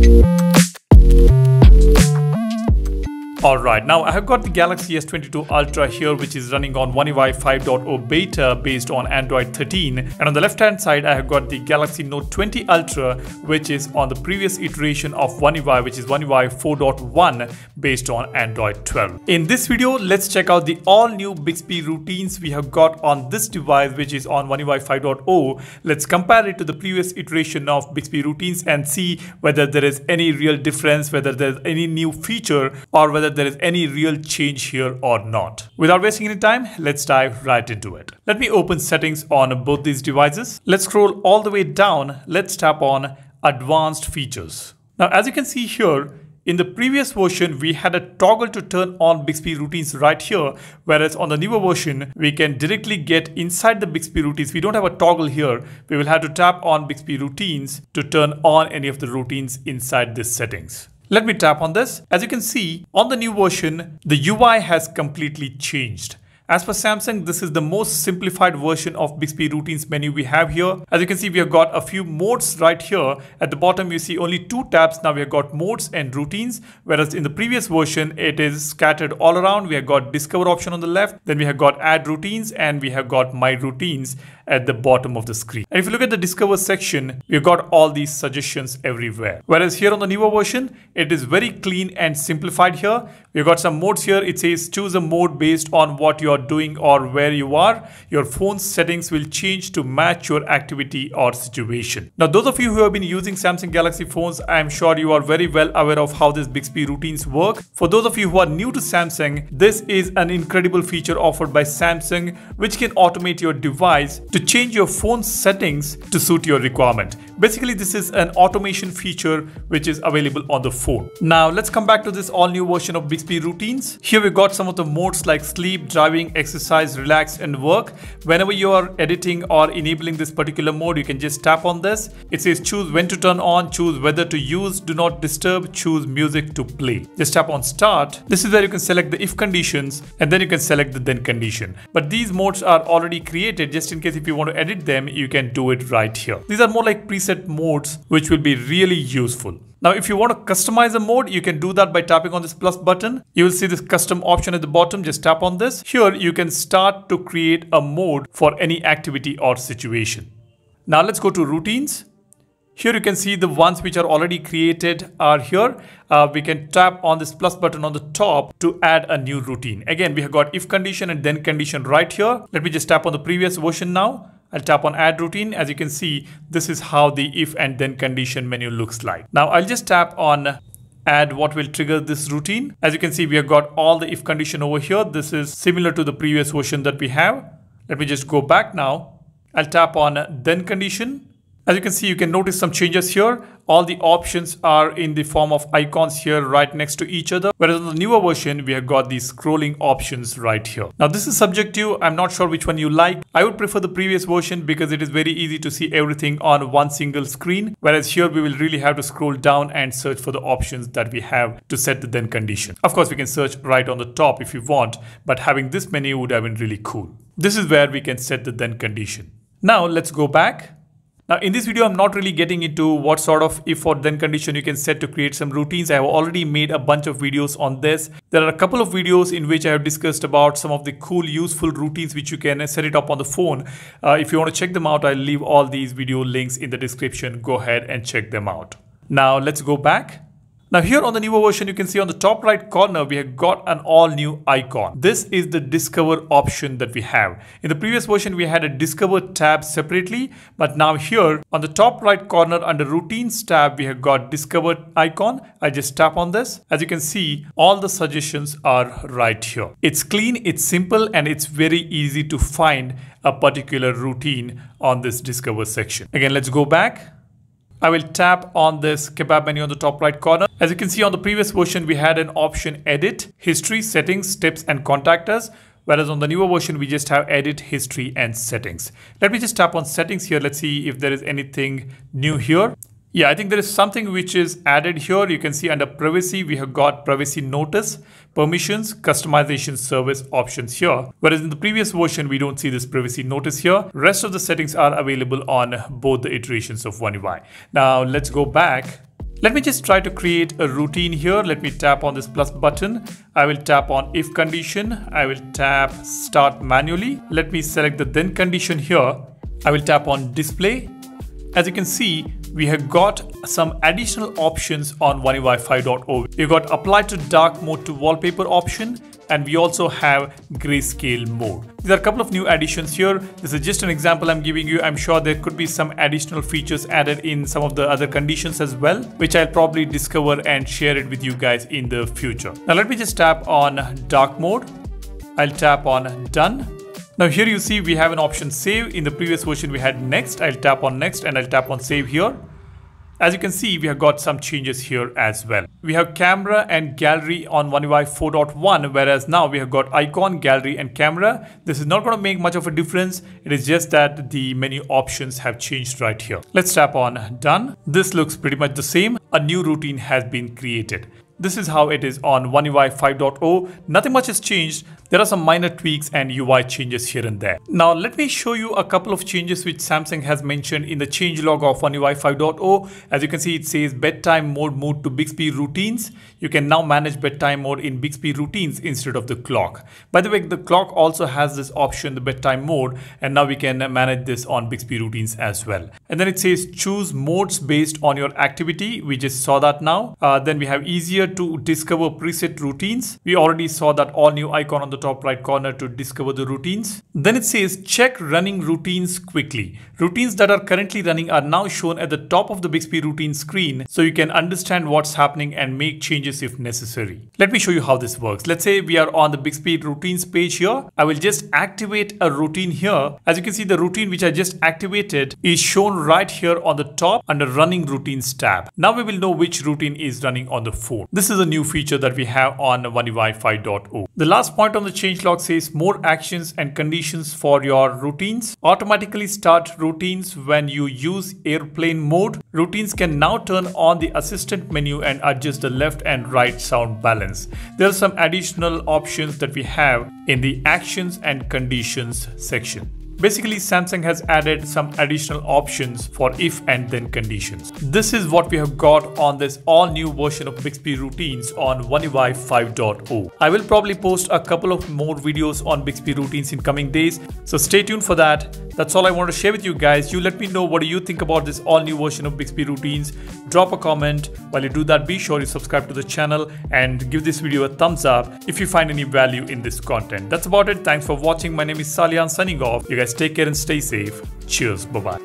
Thank you. Alright, now I have got the Galaxy S22 Ultra here which is running on One UI 5.0 beta based on Android 13 and on the left hand side I have got the Galaxy Note 20 Ultra which is on the previous iteration of One UI which is One UI 4.1 based on Android 12. In this video let's check out the all new Bixby routines we have got on this device which is on One UI 5.0. Let's compare it to the previous iteration of Bixby routines and see whether there is any real difference, whether there's any new feature or whether there is any real change here or not. Without wasting any time, let's dive right into it. Let me open settings on both these devices. Let's scroll all the way down. Let's tap on advanced features. Now, as you can see here, in the previous version, we had a toggle to turn on Bixby routines right here, whereas on the newer version, we can directly get inside the Bixby routines. We don't have a toggle here. We will have to tap on Bixby routines to turn on any of the routines inside this settings. Let me tap on this. As you can see, on the new version, the UI has completely changed. As for Samsung, this is the most simplified version of Bixby Routines menu we have here. As you can see, we have got a few modes right here. At the bottom, you see only two tabs. Now we have got modes and routines, whereas in the previous version, it is scattered all around. We have got discover option on the left, then we have got add routines and we have got my routines at the bottom of the screen. And if you look at the discover section, we've got all these suggestions everywhere. Whereas here on the newer version, it is very clean and simplified here. We've got some modes here. It says choose a mode based on what you're doing or where you are. Your phone's settings will change to match your activity or situation. Now, those of you who have been using Samsung Galaxy phones, I'm sure you are very well aware of how these Bixby routines work. For those of you who are new to Samsung, this is an incredible feature offered by Samsung, which can automate your device to change your phone settings to suit your requirement. Basically, this is an automation feature which is available on the phone. Now, let's come back to this all new version of Bixby routines. Here we got some of the modes like sleep, driving, exercise, relax, and work. Whenever you are editing or enabling this particular mode, you can just tap on this. It says choose when to turn on, choose whether to use, do not disturb, choose music to play. Just tap on start. This is where you can select the if conditions and then you can select the then condition. But these modes are already created just in case if you want to edit them, you can do it right here. These are more like preset modes, which will be really useful. Now, if you want to customize a mode, you can do that by tapping on this plus button. You will see this custom option at the bottom. Just tap on this. Here, you can start to create a mode for any activity or situation. Now, let's go to routines. Here you can see the ones which are already created are here. Uh, we can tap on this plus button on the top to add a new routine. Again, we have got if condition and then condition right here. Let me just tap on the previous version now. I'll tap on add routine. As you can see, this is how the if and then condition menu looks like. Now I'll just tap on add what will trigger this routine. As you can see, we have got all the if condition over here. This is similar to the previous version that we have. Let me just go back now. I'll tap on then condition as you can see, you can notice some changes here. All the options are in the form of icons here right next to each other. Whereas on the newer version, we have got these scrolling options right here. Now this is subjective. I'm not sure which one you like. I would prefer the previous version because it is very easy to see everything on one single screen. Whereas here we will really have to scroll down and search for the options that we have to set the then condition. Of course, we can search right on the top if you want, but having this menu would have been really cool. This is where we can set the then condition. Now let's go back now in this video, I'm not really getting into what sort of if or then condition you can set to create some routines. I have already made a bunch of videos on this. There are a couple of videos in which I have discussed about some of the cool useful routines which you can set it up on the phone. Uh, if you want to check them out, I'll leave all these video links in the description. Go ahead and check them out. Now let's go back. Now here on the newer version, you can see on the top right corner, we have got an all new icon. This is the discover option that we have. In the previous version, we had a discover tab separately, but now here on the top right corner under routines tab, we have got discover icon. I just tap on this. As you can see, all the suggestions are right here. It's clean, it's simple, and it's very easy to find a particular routine on this discover section. Again, let's go back. I will tap on this kebab menu on the top right corner. As you can see on the previous version, we had an option edit, history, settings, tips, and contact us. Whereas on the newer version, we just have edit, history, and settings. Let me just tap on settings here. Let's see if there is anything new here. Yeah, I think there is something which is added here. You can see under privacy, we have got privacy notice, permissions, customization service options here. Whereas in the previous version, we don't see this privacy notice here. Rest of the settings are available on both the iterations of One UI. Now let's go back Let me just try to create a routine here. Let me tap on this plus button. I will tap on if condition. I will tap start manually. Let me select the then condition here. I will tap on display. As you can see, we have got some additional options on One UI 5.0. We've got apply to dark mode to wallpaper option and we also have grayscale mode. There are a couple of new additions here. This is just an example I'm giving you. I'm sure there could be some additional features added in some of the other conditions as well, which I'll probably discover and share it with you guys in the future. Now let me just tap on dark mode. I'll tap on done. Now here you see we have an option save. In the previous version we had next. I'll tap on next and I'll tap on save here. As you can see, we have got some changes here as well. We have camera and gallery on One UI 4.1, whereas now we have got icon, gallery and camera. This is not going to make much of a difference. It is just that the menu options have changed right here. Let's tap on done. This looks pretty much the same. A new routine has been created. This is how it is on One UI 5.0. Nothing much has changed. There are some minor tweaks and UI changes here and there. Now let me show you a couple of changes which Samsung has mentioned in the changelog of One UI 5.0. As you can see, it says bedtime mode moved to Bixby routines. You can now manage bedtime mode in Bixby routines instead of the clock. By the way, the clock also has this option, the bedtime mode, and now we can manage this on Bixby routines as well. And then it says choose modes based on your activity. We just saw that now. Uh, then we have easier to discover preset routines. We already saw that all new icon on the top right corner to discover the routines. Then it says check running routines quickly. Routines that are currently running are now shown at the top of the Bixby routine screen so you can understand what's happening and make changes if necessary. Let me show you how this works. Let's say we are on the Bixby routines page here. I will just activate a routine here. As you can see the routine which I just activated is shown right here on the top under running routines tab. Now we will know which routine is running on the phone. This is a new feature that we have on One UI 5.0. The last point on the the changelog says more actions and conditions for your routines. Automatically start routines when you use airplane mode. Routines can now turn on the assistant menu and adjust the left and right sound balance. There are some additional options that we have in the actions and conditions section. Basically, Samsung has added some additional options for if and then conditions. This is what we have got on this all new version of Bixby routines on One UI 5.0. I will probably post a couple of more videos on Bixby routines in coming days, so stay tuned for that. That's all I want to share with you guys. You let me know what do you think about this all new version of Bixby routines. Drop a comment. While you do that, be sure you subscribe to the channel and give this video a thumbs up if you find any value in this content. That's about it. Thanks for watching. My name is Salian signing off. You guys take care and stay safe. Cheers. Bye bye.